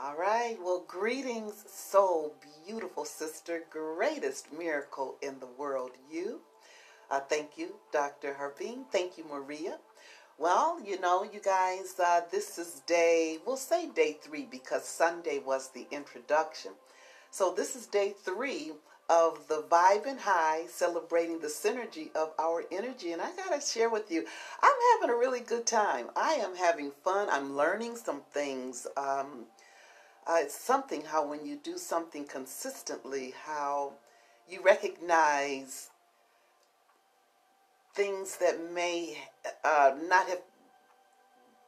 All right. Well, greetings, soul, beautiful sister, greatest miracle in the world, you. Uh, thank you, Dr. Harbeen. Thank you, Maria. Well, you know, you guys, uh, this is day, we'll say day three because Sunday was the introduction. So this is day three of the Vibin' High, celebrating the synergy of our energy. And I got to share with you, I'm having a really good time. I am having fun. I'm learning some things. Um, uh, it's something how when you do something consistently, how you recognize things that may uh, not have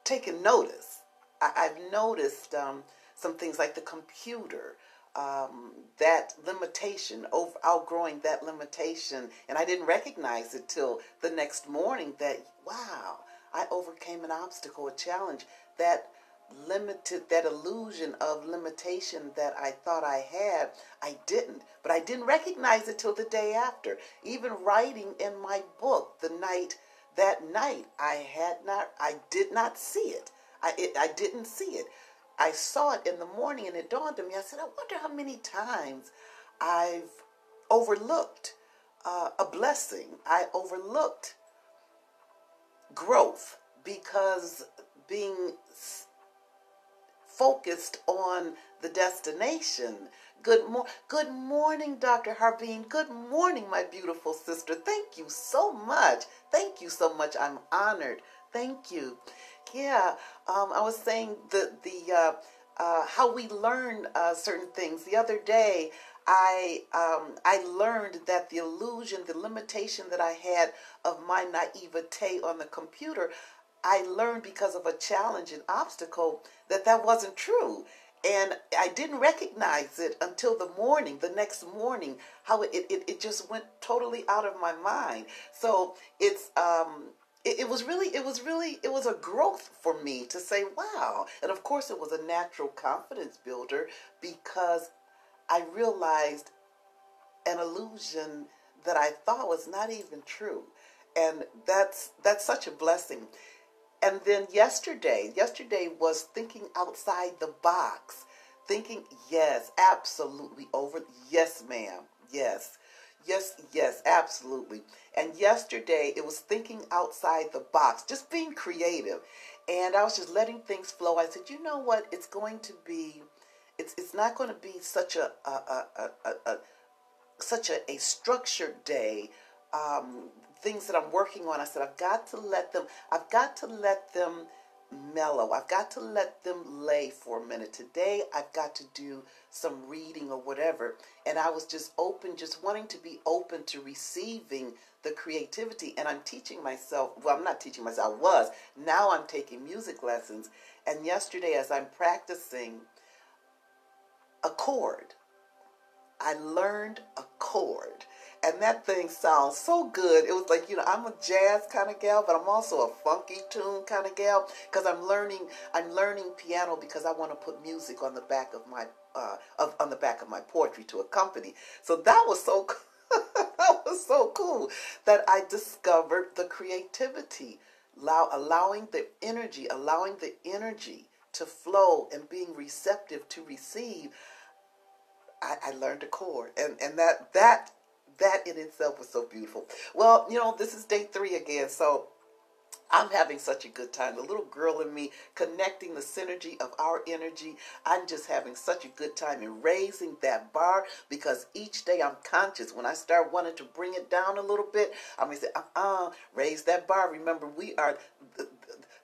taken notice. I, have noticed um, some things like the computer um, that limitation, over, outgrowing that limitation. And I didn't recognize it till the next morning that, wow, I overcame an obstacle, a challenge that limited, that illusion of limitation that I thought I had. I didn't, but I didn't recognize it till the day after. Even writing in my book the night, that night, I had not, I did not see it. I, it, I didn't see it. I saw it in the morning and it dawned on me. I said, I wonder how many times I've overlooked uh, a blessing. I overlooked growth because being focused on the destination. Good, mo- good morning, Dr. Harbeen. Good morning, my beautiful sister. Thank you so much. Thank you so much. I'm honored. Thank you. Yeah, um, I was saying the the uh, uh, how we learn uh, certain things. The other day, I um, I learned that the illusion, the limitation that I had of my naivete on the computer, I learned because of a challenge, and obstacle, that that wasn't true. And I didn't recognize it until the morning, the next morning, how it, it, it just went totally out of my mind. So it's um, it, it, was really it was really it was a growth for me to say wow and of course it was a natural confidence builder because i realized an illusion that i thought was not even true and that's that's such a blessing and then yesterday yesterday was thinking outside the box thinking yes absolutely over yes ma'am yes Yes, yes, absolutely. And yesterday it was thinking outside the box, just being creative. And I was just letting things flow. I said, you know what? It's going to be, it's it's not going to be such a, a, a, a, a such a, a structured day. Um, things that I'm working on. I said, I've got to let them, I've got to let them mellow. I've got to let them lay for a minute. Today, I've got to do some reading or whatever. And I was just open, just wanting to be open to receiving the creativity. And I'm teaching myself, well, I'm not teaching myself, I was. Now I'm taking music lessons. And yesterday, as I'm practicing a chord, I learned a chord and that thing sounds so good. It was like, you know, I'm a jazz kind of gal, but I'm also a funky tune kind of gal because I'm learning I'm learning piano because I want to put music on the back of my uh, of, on the back of my poetry to accompany. So that was so that was so cool that I discovered the creativity, allow, allowing the energy, allowing the energy to flow and being receptive to receive. I, I learned a chord, and and that that that in itself was so beautiful. Well, you know, this is day three again, so I'm having such a good time. The little girl in me connecting the synergy of our energy. I'm just having such a good time in raising that bar because each day I'm conscious. When I start wanting to bring it down a little bit, I'm going to say, uh uh, raise that bar. Remember, we are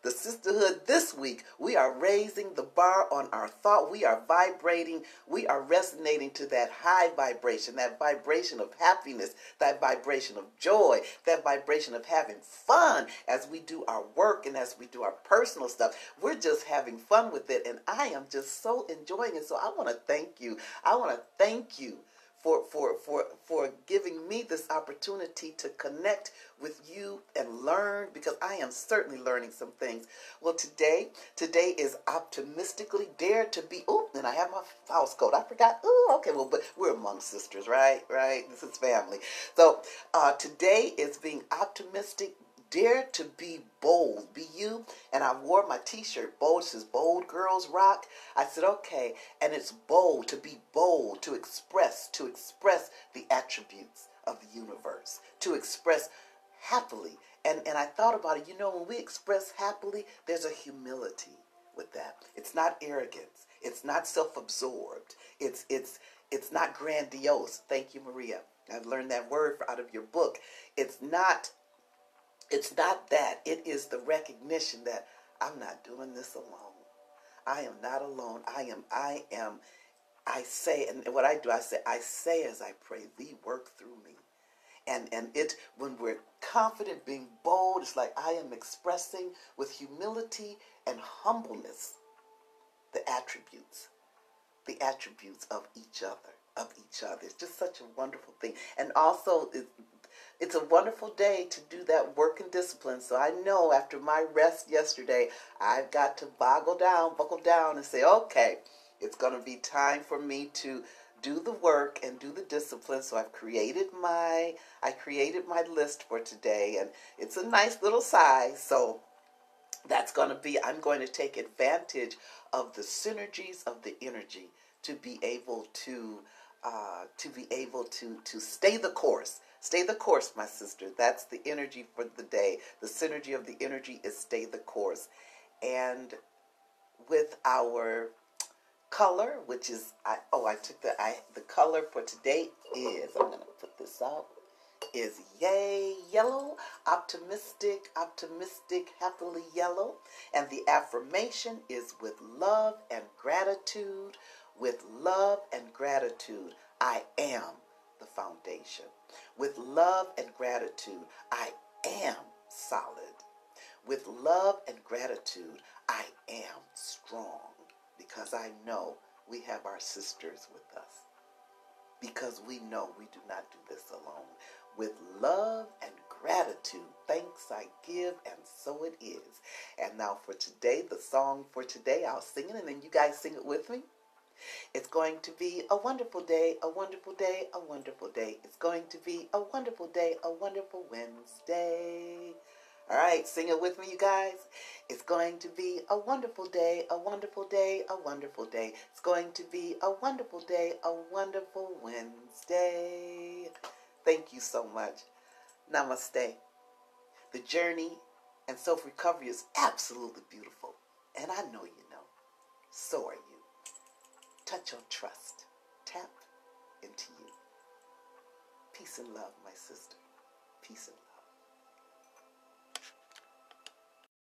the, sisterhood this week, we are raising the bar on our thought. We are vibrating. We are resonating to that high vibration, that vibration of happiness, that vibration of joy, that vibration of having fun as we do our work and as we do our personal stuff. We're just having fun with it. And I am just so enjoying it. So I want to thank you. I want to thank you for, for, for, for giving me this opportunity to connect with you and learn because I am certainly learning some things. Well, today, today is optimistically dare to be. Oh, and I have my house coat. I forgot. Oh, okay. Well, but we're among sisters, right? Right. This is family. So uh, today is being optimistic dare to be bold. Be you. And I wore my t-shirt, bold. It says bold girls rock. I said, okay. And it's bold, to be bold, to express, to express the attributes of the universe, to express happily. And, and I thought about it, you know, when we express happily, there's a humility with that. It's not arrogance. It's not self-absorbed. It's it's it's not grandiose. Thank you, Maria. I've learned that word out of your book. It's not it's not that. It is the recognition that I'm not doing this alone. I am not alone. I am I am I say and what I do I say I say as I pray, thee work through me. And and it when we're confident, being bold, it's like I am expressing with humility and humbleness the attributes, the attributes of each other, of each other. It's just such a wonderful thing. And also, it, it's a wonderful day to do that work and discipline. So I know after my rest yesterday, I've got to boggle down, buckle down, and say, okay, it's going to be time for me to do the work and do the discipline. So I've created my I created my list for today, and it's a nice little size. So that's going to be I'm going to take advantage of the synergies of the energy to be able to uh, to be able to to stay the course. Stay the course, my sister. That's the energy for the day. The synergy of the energy is stay the course. And with our color, which is I oh I took the I the color for today is I'm gonna put this out is yay yellow optimistic optimistic happily yellow and the affirmation is with love and gratitude with love and gratitude I am the foundation with love and gratitude I am solid with love and gratitude I am strong because I know we have our sisters with us. Because we know we do not do this alone. With love and gratitude, thanks I give, and so it is. And now for today, the song for today, I'll sing it, and then you guys sing it with me. It's going to be a wonderful day, a wonderful day, a wonderful day. It's going to be a wonderful day, a wonderful Wednesday. All right, sing it with me, you guys. It's going to be a wonderful day, a wonderful day, a wonderful day. It's going to be a wonderful day, a wonderful Wednesday. Thank you so much. Namaste. The journey and self recovery is absolutely beautiful. And I know you know. So are you. Touch on trust. Tap into you. Peace and love, my sister. Peace and love.